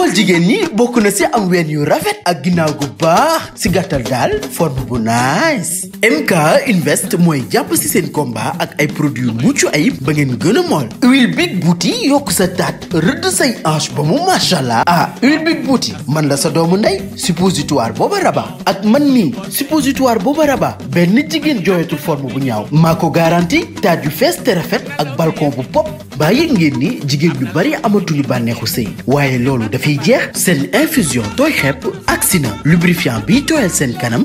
soxal jigéen ñi bokk na si am ween yu rafet ak ginnaaw gu baax si gàttal daal forme bu nice MK Invest mooy jàpp si seen combat ak ay produits mucc ayib ba ngeen gën a mool huile big bouti yokk sa taat rëdd say hanche ba mu machallah ah huile Big Beauty man la sa doomu ndey suppositoire booba raba ak man mii suppositoire booba raba benn jigéen jooyatul forme bu ñaaw maa ko garanti taat yu fees te rafet ak balcon bu pop baa yëg ngeen ni jigéen ñu bari amatuñu bànneexu sëy waaye loolu dafay jeex seen infusion tooy xepp ak sina lubrifiant biy tooyal seen kanam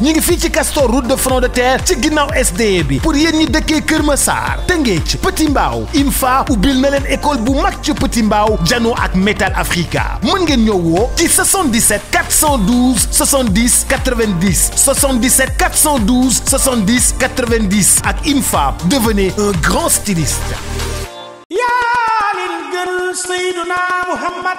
ñu ngi fii ci Castor route de front de terre ci ginnaaw SDE bi pour yéen ñi dëkkee Kër Massar Tëngéej Petit Mbaaw IMFA ubbil na leen école bu mag ci Petit Mbaaw janoo ak Metal Africa mën ngeen ñëw woo ci 77 412 70 90 77 412 70 90 ak IMFA devenez un grand styliste. yaa leen gën Seydina Muhammad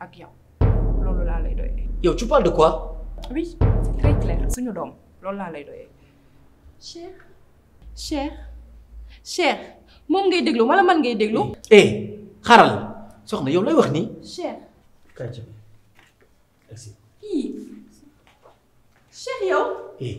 ak yow loolu laa lay doyee. yow tu parles de quoi. oui c'est très clair suñu doom loolu laa lay doyee. Cheikh Cheikh Cheikh moom ngay déglu wala man ngay déglu. eh xaaral soxna yow lay wax nii. Cheikh. kaay ci merci. kii Cheikh yow. eh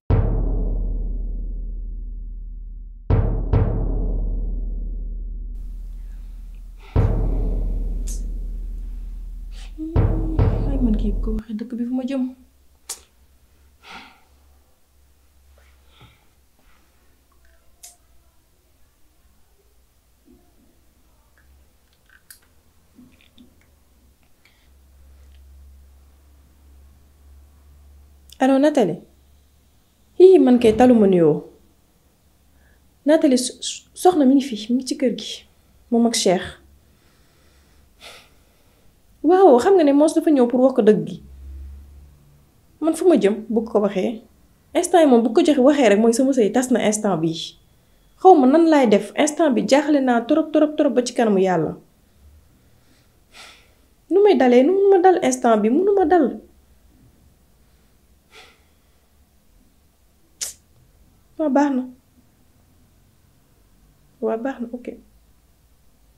ay man kii bu ko waxee dëkk bi fu ma jëm allo Nathalie yii man kay taluma nuyoo Nathalie soxna mi ngi fi mi ngi ci kër gi moom ak Cheikh waaw xam nga ne moos dafa ñëw pour wax ko dëgg gi man fu ma jëm bu ko waxee instant yi moom bu ko joxe waxee rek mooy sama sëy tas na instant bii xaw ma nan laay def instant bi jaaxle naa trop trop trop ba ci kanamu yàlla nu may dalee nu mun ma dal instant bi munu ma dal waa baax na waa baax na ok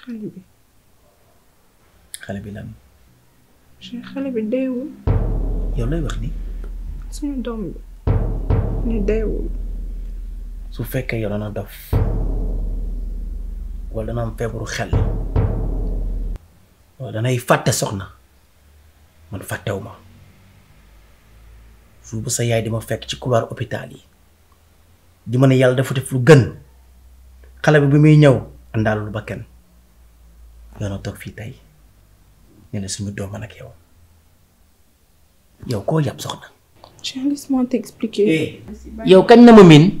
xale bi xale bi lan Cheikh xale bi deewul yow lay wax ni suñu doom bi ne deewul su fekkee yow dana dof wala dana am feebaru xel wala danay fàtte soxna man fàttewu ma fu bu sa yaay di ma fekk ci couloir hôpital yi di ma ne yàlla dafa def lu gën xale bi bi muy ñëw àndaal lu ba kenn yoona toog fii tey ne ne suñu doom man ak yow yow koo yàpp soxna Tiens, laisse-moi t'expliquer. yow kañ na ma miin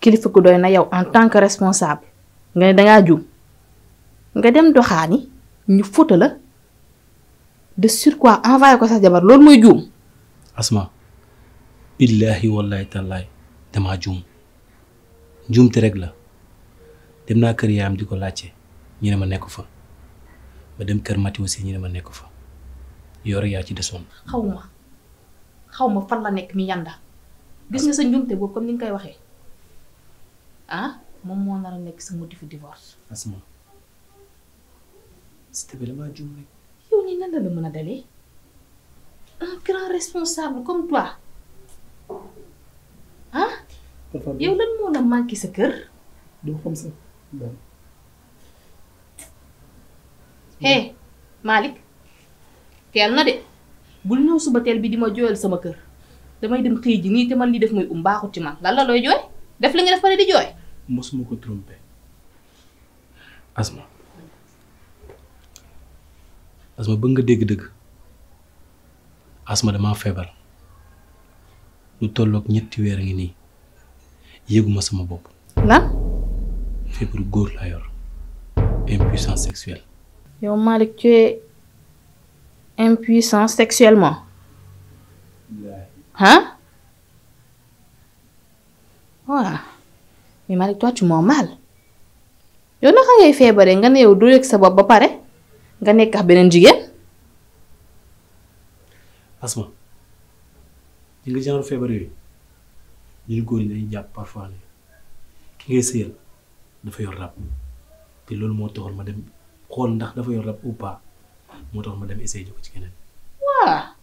kilifa gu doy na yow en tant que responsable nga ne dangaa juum nga dem doxaani ñu fóota la de surcroît envoyé ko sa jabar loolu mooy juum. asma billaahi wallaahi tallaahi damaa juum juumte rek la dem naa kër yaayam di ko laajte ñu ne ma nekk fa ma dem kër Mati aussi ñu ne ma nekk fa yow rek yaa ci desoon. xaw ma xaw ma fan la nekk mi yanda gis nga sa njumte boobu comme ni nga koy waxee ah moom moo nar a nekk sa motifu divorce. asma c'était bi damaa juum rek. yow nii nan la la mën a dalee un grand responsable comme toi ah. yow lan moo la manqué sa kër. doo xam sa hé Malick teel na de bul ñëw suba teel bi di ma jooyal sama kër damay dem xëy ji nii te man li def muy um baaxut ci man lan la looy jooy def li nga def pare di jooy. mosuma ko trompé Asma Asma bëgg nga dégg-dëgg asma dama feebar lu tolloog ñetti weer ngi nii yëguma sama bopp lan feebaru góor laa yor impuissance sexuelle yow Malick tu es impuissant sexuellement hein waaw mais Malick toi tu mens mal yow naka ngay feebaree nga ne yow du yëg sa bopp ba pare nga nekk ak beneen jigéen. asma li nga genre feebar yooyu ñun góor ñi dañuy jàpp parfois ne ki ngay sëyal dafa yor rab te loolu moo taxoon ma dem xool ndax dafa yor rab ou pas moo taxoon ma dem essayer ji ko ci keneen. waaw.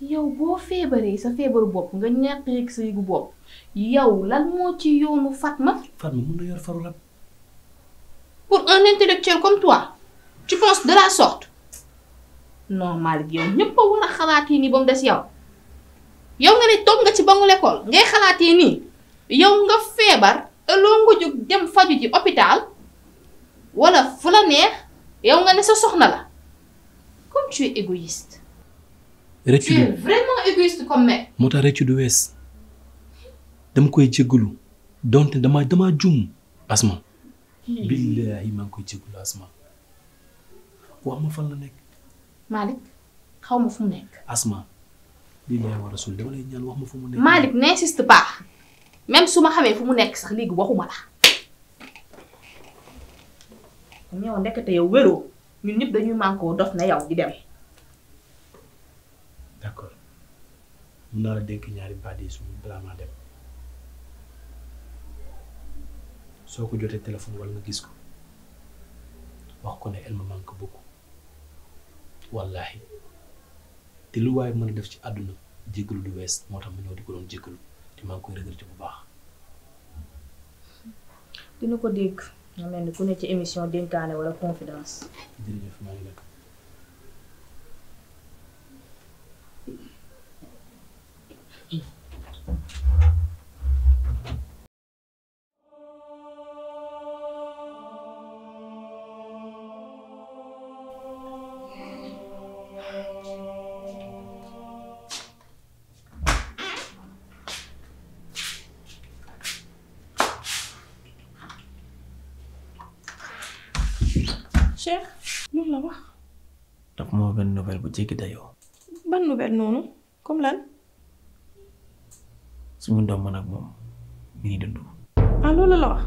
yow boo feebaree sa feebaru bopp nga ñàkk yëg sa yëgu bopp yow lan moo ci yoonu Fatma. Fatma mun na yor faru rab. pour un intellectuel comme toi tu penses de la sorte non Malick yow ñëpp a war a xalaatee nii ba mu des yow yow nga ne toog nga ci bangu l'école ngay xalaatee nii yow nga feebar te loo nga jóg dem faju ji hôpital wala fu la neex yow nga ne sa soxna la. Comme tu es égoïste. rëccu Tu es du vraiment égoïste comme mère. moo tax rëccu du wees dama koy jéggalu donte dama dama jum asma billaahi maa ngi koy jéggalu asma wax ma fan la nekk Malick xaw ma fu mu nekk. asma billaahi wa rasul dama lay ñaan wax ma fu mu nekk Malick n'insiste pas même su ma xamee fu mu nekk sax léegi waxuma la. ñëw ndekete yow wéroo. ñun ñëpp dañuy mànkoo dof na yow di dem. d'accord mun naa la dénk ñaari baat yi suñu balaa maa dem soo ko jotee téléphone wala nga gis ko wax ko ne elle me manque beaucoup wallaahi te lu waaye mën a def ci àdduna jéggalu du wees moo tax ma ñëw di ko doon jéggalu te maa ngi koy regretté bu baax. dina ko dégg. nga mel ni ku ne ci émission dénkaane wala confidence. jërëjëf maa ngi nekk. Cheikh loolu la wax. daf moo benn nouvelle bu jéggi dayoo. ban nouvelle noonu comme lan. suñu doom man ak moom mi ngi dund. ah loolu la wax.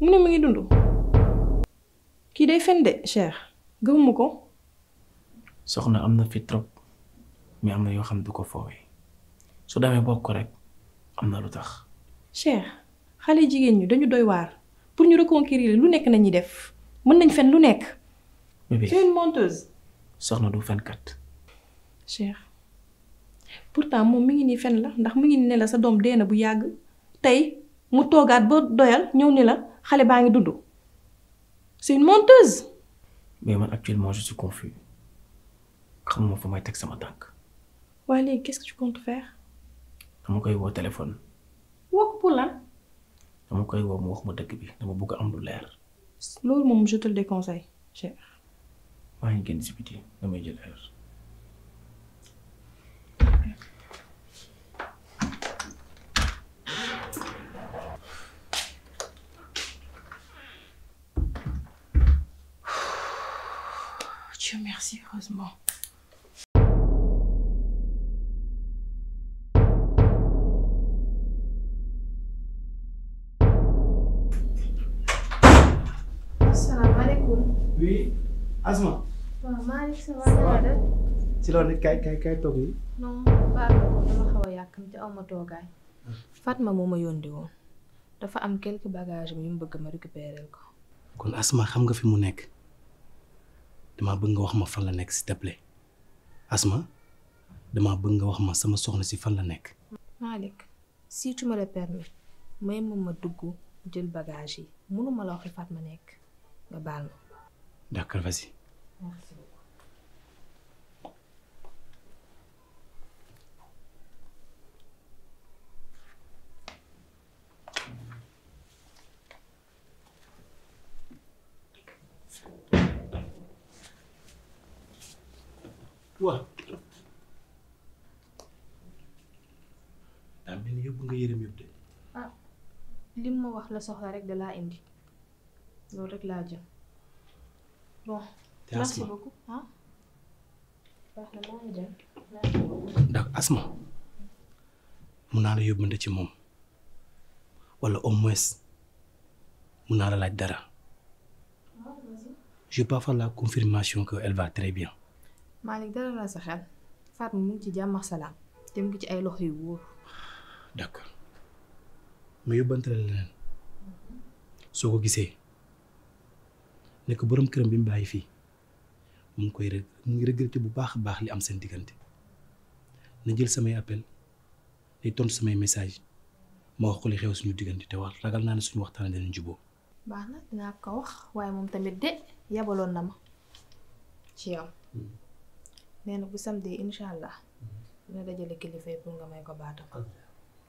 mu ne mi ngi dund. kii day fen de Cheikh gëmuma ko soxna am na fi trop mais am na yoo xam du ko foowee su demee bokk ko rek am na lu tax Cheikh xale jigéen ñi dañu doy waar pour ñu reconquérir lu nekk nañuy def mën nañ fen lu nekk bébé c'est une menteuse soxna du fenkat Cheikh pourtant moom mi ngi nii fen la ndax mu ngi ne la sa doom dee na bu yàgg tey mu toogaat ba doyal ñëw ni la xale baa ngi dund c'est une menteuse mais man actuellement je suis confus xamuma fa may teg sama tànk waa léegi qu'est-ce que tu comptes faire dama koy woo téléphone woo ko pour lan dama koy woo mu wax ma dëgg bi dama bëgg am lu leer loolu moom je te le déconseille Cheikh. maa ngi génn si biti damay jël air. Dieu merci, heureusement. asalaamaaleykum. oui Asma. waaw Malick ça va na def. ci loolu nit kay kay kay toog yi. non baal ma ko dama xaw a yàkkam te aw ma toogaay. Fatma moo ma yónni woon dafa am quelques bagages yu mu bëgg ma récupérer ko. kon Asma xam nga fi mu nekk. damaa bëgg nga wax ma fan la nekk s'il te plaît Asma damaa bëgg nga wax ma sama soxna si fan la nekk. Malick si tu me le permets may ma ma dugg jël bagage yi mënuma la wax faat ma nekk nga baal ma. d'accord vas-y. merci. waaw daa mel ni yóbbu nga yërëm yóbbu de ah li mu ma wax la soxla rek da laa indi loolu rek laa jël bon te merci Asma beaucoup ah ndax asma mun naa la yóbbante ci moom wala au moins mun naa la laaj dara je peux avoir la confirmation que elle va très bien. Malick dara la sa xel Fatma mu ngi ci jàmm ak salaam te mu ngi ci ay loxo yu wóor. d'accord ma yóbbante la leneen soo ko gisee ne ko borom këram bi mu bàyyi fii mu ngi koy reg mu ngi regretté bu baax a baax li am seen diggante na jël samay appel day tontu samay message ma wax ko li xew suñu diggante te wax ragal naa ne suñu waxtaan dana juboo baax na dinaa ko wax waaye moom tamit de yabaloon na ma ci yow nee na bu samedi incha allah dina dajale kilifa yi pour nga may ko baatam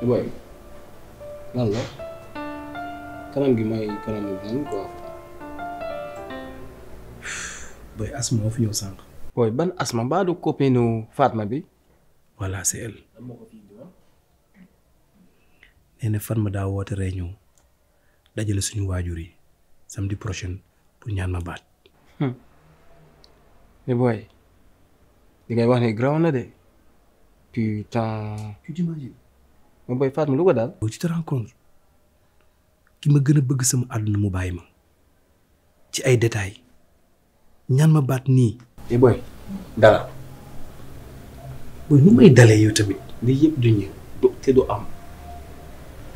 boy lan la kanam gi may kanam gi lan quoi boy asma moo fi ñëw sànq boy ban asma mbaa du copine Fatma bi voilà c'est elle nee na Fatma daa woote réunion dajale suñu waajur yi samedi prochain pour ñaan ma baat. Hmm. mais booy li ngay wax ne graw na de putain. tu t'imagines. ma booy Fatma lu ko daal. boo ci te rencontre ki ma gën a bëgg sama àdduna mu bàyyi ma ci ay détails. ñaan ma baat nii. eh boy dala boy nu may dalee yow tamit lii yëpp du ñëw du te du am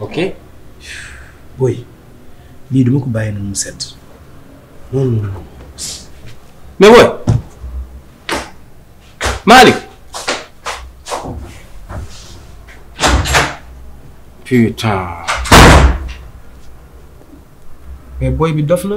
ok boy lii duma ko bàyyi na mu sedd non non non mais boy Malick putain mais boy bi dof na